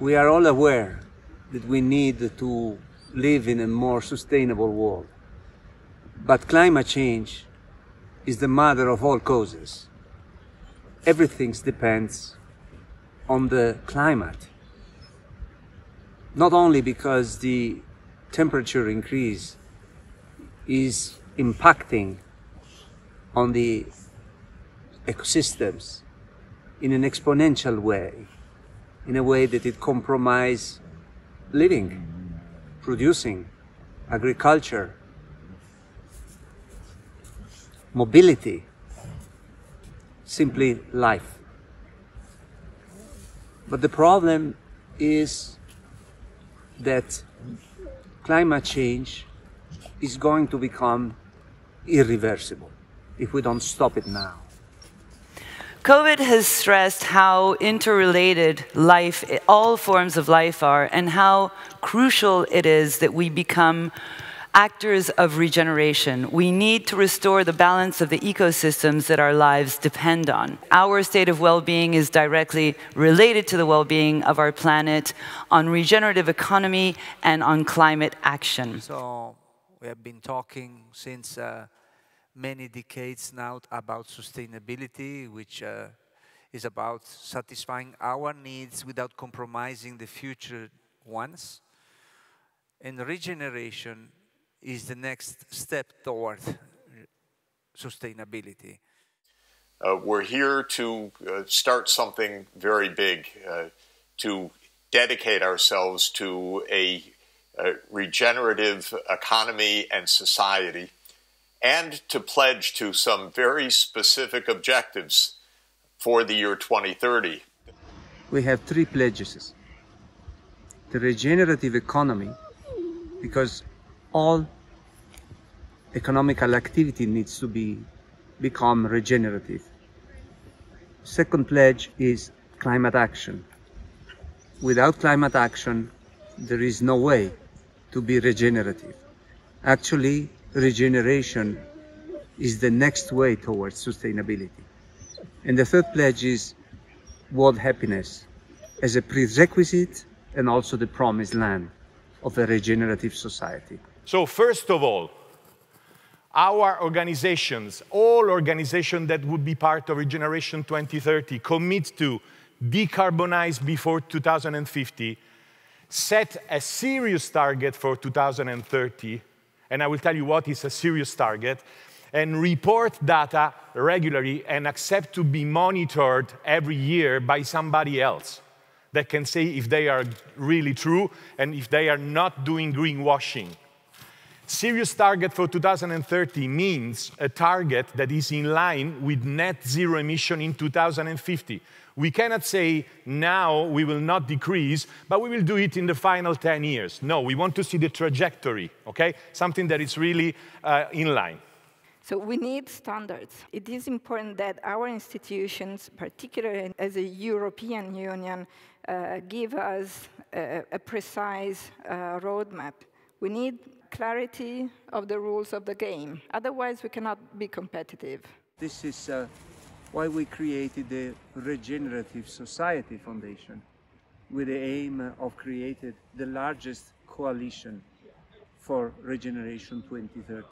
We are all aware that we need to live in a more sustainable world. But climate change is the mother of all causes. Everything depends on the climate. Not only because the temperature increase is impacting on the ecosystems in an exponential way, in a way that it compromises living, producing, agriculture, mobility, simply life. But the problem is that climate change is going to become irreversible if we don't stop it now. COVID has stressed how interrelated life, all forms of life are, and how crucial it is that we become actors of regeneration. We need to restore the balance of the ecosystems that our lives depend on. Our state of well-being is directly related to the well-being of our planet, on regenerative economy, and on climate action. So we have been talking since uh, many decades now about sustainability, which uh, is about satisfying our needs without compromising the future ones. And regeneration is the next step toward sustainability. Uh, we're here to uh, start something very big, uh, to dedicate ourselves to a, a regenerative economy and society and to pledge to some very specific objectives for the year 2030. We have three pledges. The regenerative economy, because all economical activity needs to be become regenerative. Second pledge is climate action. Without climate action, there is no way to be regenerative. Actually, regeneration is the next way towards sustainability. And the third pledge is world happiness as a prerequisite and also the promised land of a regenerative society. So first of all, our organizations, all organizations that would be part of Regeneration 2030, commit to decarbonize before 2050, set a serious target for 2030 and I will tell you what is a serious target, and report data regularly and accept to be monitored every year by somebody else that can say if they are really true and if they are not doing greenwashing. Serious target for 2030 means a target that is in line with net zero emission in 2050. We cannot say now we will not decrease, but we will do it in the final 10 years. No, we want to see the trajectory, okay? Something that is really uh, in line. So we need standards. It is important that our institutions, particularly as a European Union, uh, give us a, a precise uh, roadmap. We need clarity of the rules of the game. Otherwise, we cannot be competitive. This is uh, why we created the Regenerative Society Foundation with the aim of creating the largest coalition for Regeneration 2030.